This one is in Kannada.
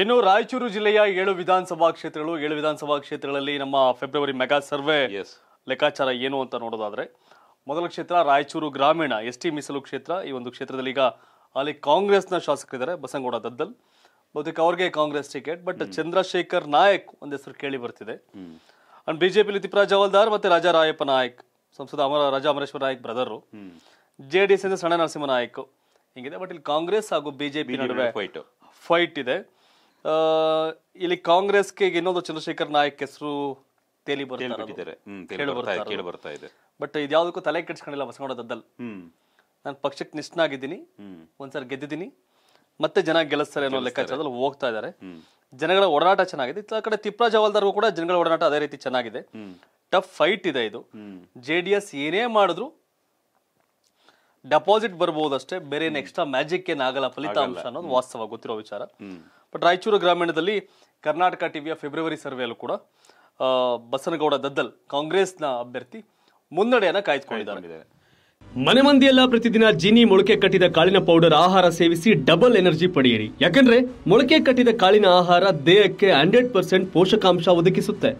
ಇನ್ನು ರಾಯಚೂರು ಜಿಲ್ಲೆಯ ಏಳು ವಿಧಾನಸಭಾ ಕ್ಷೇತ್ರಗಳು ಏಳು ವಿಧಾನಸಭಾ ಕ್ಷೇತ್ರಗಳಲ್ಲಿ ನಮ್ಮ ಫೆಬ್ರವರಿ ಮೆಗಾ ಸರ್ವೆ ಲೆಕ್ಕಾಚಾರ ಏನು ಅಂತ ನೋಡೋದಾದ್ರೆ ಮೊದಲ ಕ್ಷೇತ್ರ ರಾಯಚೂರು ಗ್ರಾಮೀಣ ಎಸ್ ಟಿ ಮೀಸಲು ಕ್ಷೇತ್ರ. ಈ ಒಂದು ಕ್ಷೇತ್ರದಲ್ಲಿ ಈಗ ಅಲ್ಲಿ ಕಾಂಗ್ರೆಸ್ನ ಶಾಸಕರಿದ್ದಾರೆ ಬಸನಗೌಡ ದದ್ದಲ್. ಬಹುತೇಕ ಅವ್ರಿಗೆ ಕಾಂಗ್ರೆಸ್ ಟಿಕೆಟ್ ಬಟ್ ಚಂದ್ರಶೇಖರ್ ನಾಯಕ್ ಒಂದ್ ಹೆಸರು ಕೇಳಿ ಬರ್ತಿದೆ. ಅಂಡ್ ಬಿಜೆಪಿ ತಿಪ್ರಾಜ್ ಅವಲ್ದಾರ್ ಮತ್ತೆ ರಾಜಾ ರಾಯಪ್ಪ ನಾಯಕ್ ಸಂಸದ Amara Raja Amareshwara Nayak brother. J D S ಸಣ್ಣ ನರಸಿಂಹ ನಾಯಕ್ ಹಿಂಗಿದೆ ಬಟ್ ಇಲ್ಲಿ ಕಾಂಗ್ರೆಸ್ ಹಾಗೂ ಬಿಜೆಪಿ ನಡುವೆ ಫೈಟ್ ಫೈಟ್ ಇದೆ. ಇಲ್ಲಿ ಕಾಂಗ್ರೆಸ್ಗೆ ಇನ್ನೊಂದು ಚಂದ್ರಶೇಖರ್ ನಾಯಕ್ ಹೆಸರು ತೇಲಿ ಬರ್ತಾರೆ ಕೇಳಿ ಬರ್ತಾ ಇದೆ ಬಟ್ ಇದ್ಯಾವುದಕ್ಕೂ ತಲೆ ಕೆಡ್ಸ್ಕೊಂಡಿಲ್ಲ ಬಸವಣ್ಣ ದದ್ದಲ್ ನಾನು ಪಕ್ಷಕ್ಕೆ ನಿಷ್ಠನಾಗಿದ್ದೀನಿ. ಆಗಿದ್ದೀನಿ ಒಂದ್ಸರಿ ಗೆದ್ದಿದ್ದೀನಿ. ಮತ್ತೆ ಜನ ಗೆಲ್ಲಿಸ್ತಾರೆ ಅನ್ನೋ ಲೆಕ್ಕಾಚಾರದಲ್ಲಿ ಹೋಗ್ತಾ ಇದ್ದಾರೆ. ಜನಗಳ ಒಡನಾಟ ಚೆನ್ನಾಗಿದೆ. ಇತ್ತ ಕಡೆ ತಿಪ್ರಾ ಜವಾಲ್ದಾರ್ಗೂ ಕೂಡ ಜನಗಳ ಒಡನಾಟ ಅದೇ ರೀತಿ ಚೆನ್ನಾಗಿದೆ. ಟಫ್ ಫೈಟ್ ಇದೆ ಇದು. ಜೆ ಡಿ ಎಸ್ ಏನೇ ಮಾಡಿದ್ರು ಡೆಪಾಸಿಟ್ ಬರ್ಬೋದಷ್ಟೇ ಬೇರೆ ಏನು ಎಕ್ಸ್ಟ್ರಾ ಮ್ಯಾಜಿಕ್ ಏನಾಗಲ್ಲ ಫಲಿತಾಂಶ ಅನ್ನೋದು ವಾಸ್ತವ ಗೊತ್ತಿರೋ ವಿಚಾರ. ಬಟ್ ರಾಯಚೂರು ಗ್ರಾಮೀಣದಲ್ಲಿ ಕರ್ನಾಟಕ ಟಿವಿಯ ಫೆಬ್ರವರಿ ಸರ್ವೆಯಲ್ಲೂ ಕೂಡ ಆ, ಬಸನಗೌಡ ದದ್ದಲ್ ಕಾಂಗ್ರೆಸ್ನ ಅಭ್ಯರ್ಥಿ ಮುನ್ನಡೆಯನ್ನ ಕಾಯ್ದುಕೊಂಡಿದ್ದಾರೆ. ಕೊಂಡಿದ್ದಾರೆ. ಮನೆ ಮಂದಿಯೆಲ್ಲ ಪ್ರತಿದಿನ ಜಿನಿ ಮೊಳಕೆ ಕಟ್ಟಿದ ಕಾಳಿನ ಪೌಡರ್ ಆಹಾರ ಸೇವಿಸಿ ಡಬಲ್ ಎನರ್ಜಿ ಪಡೆಯಿರಿ. ಯಾಕಂದ್ರೆ ಮೊಳಕೆ ಕಟ್ಟಿದ ಕಾಳಿನ ಆಹಾರ ದೇಹಕ್ಕೆ ಹಂಡ್ರೆಡ್ ಪರ್ಸೆಂಟ್ ಪೋಷಕಾಂಶ ಒದಗಿಸುತ್ತೆ.